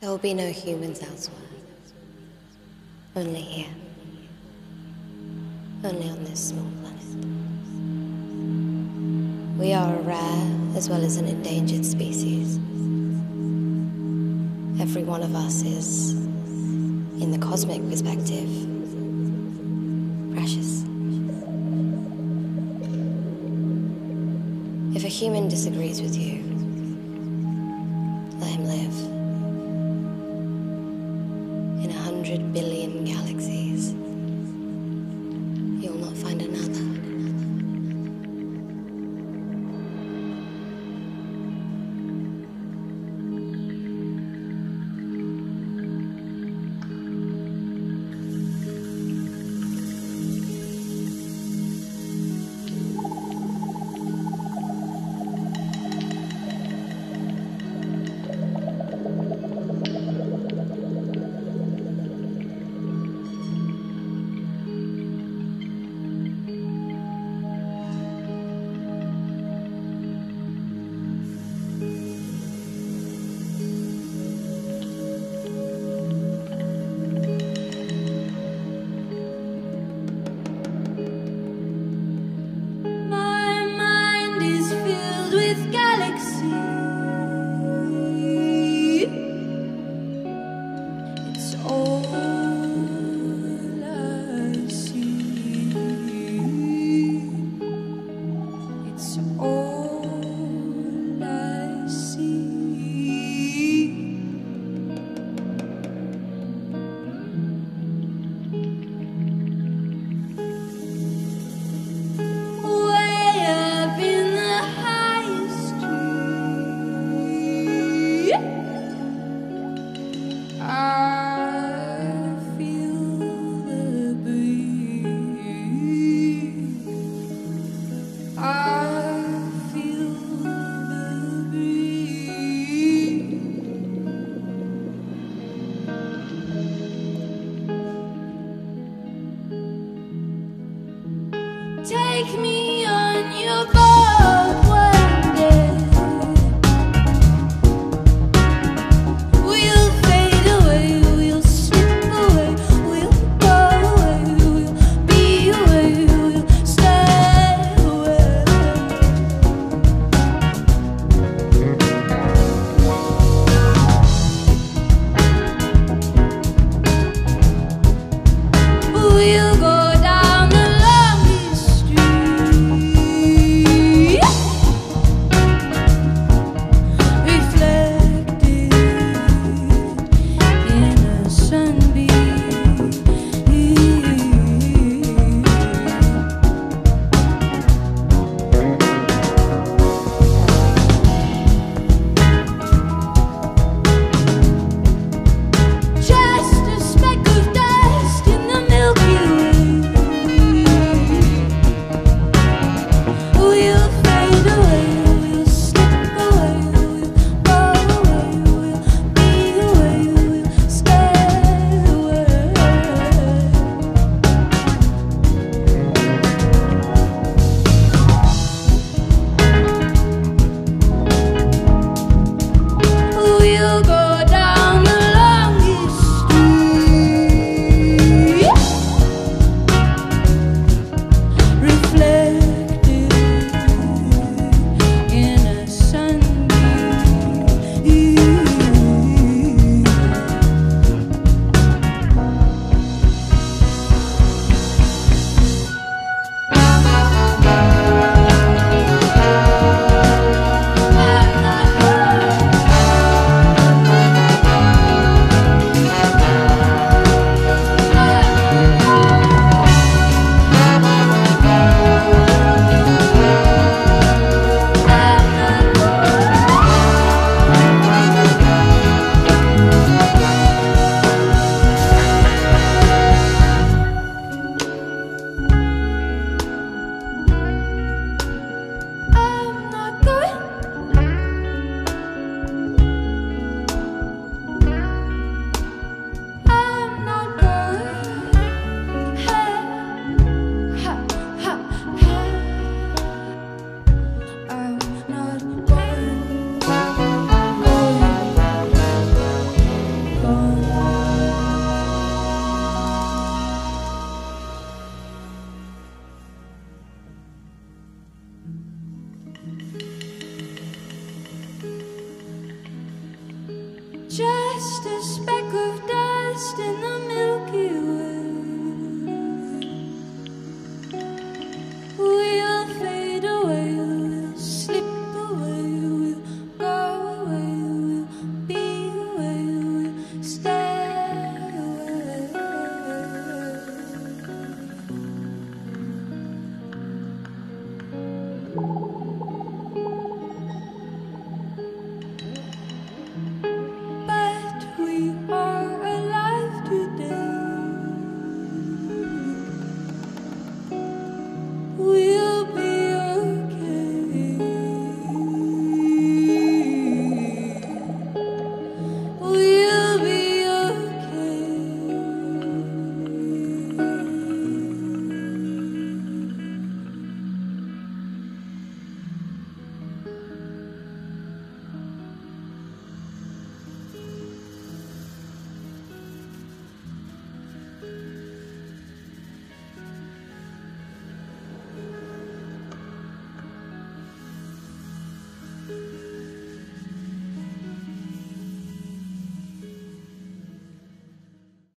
There will be no humans elsewhere. Only here. Only on this small planet. We are a rare as well as an endangered species. Every one of us is, in the cosmic perspective, precious. If a human disagrees with you, 哦。Take me on your boat just a speck of dust in the